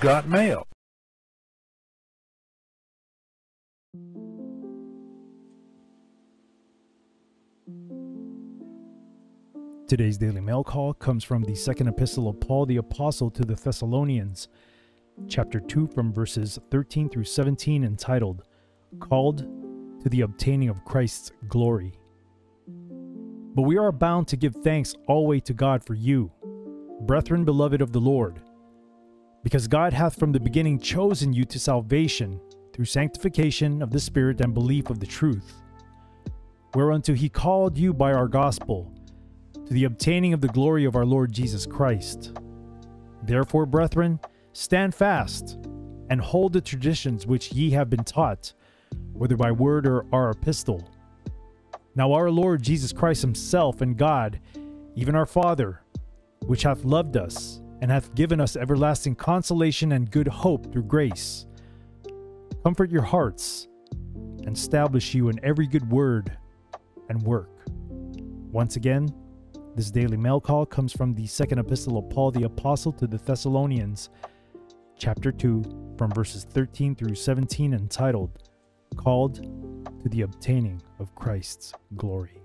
got mail. Today's Daily Mail Call comes from the second epistle of Paul the Apostle to the Thessalonians, chapter 2, from verses 13 through 17, entitled, Called to the Obtaining of Christ's Glory. But we are bound to give thanks always to God for you, brethren beloved of the Lord, because God hath from the beginning chosen you to salvation through sanctification of the Spirit and belief of the truth, whereunto he called you by our gospel to the obtaining of the glory of our Lord Jesus Christ. Therefore, brethren, stand fast and hold the traditions which ye have been taught, whether by word or our epistle. Now, our Lord Jesus Christ Himself and God, even our Father, which hath loved us and hath given us everlasting consolation and good hope through grace, comfort your hearts and establish you in every good word and work. Once again, this daily mail call comes from the second epistle of Paul the Apostle to the Thessalonians, chapter 2, from verses 13 through 17, entitled, Called to the Obtaining of Christ's Glory.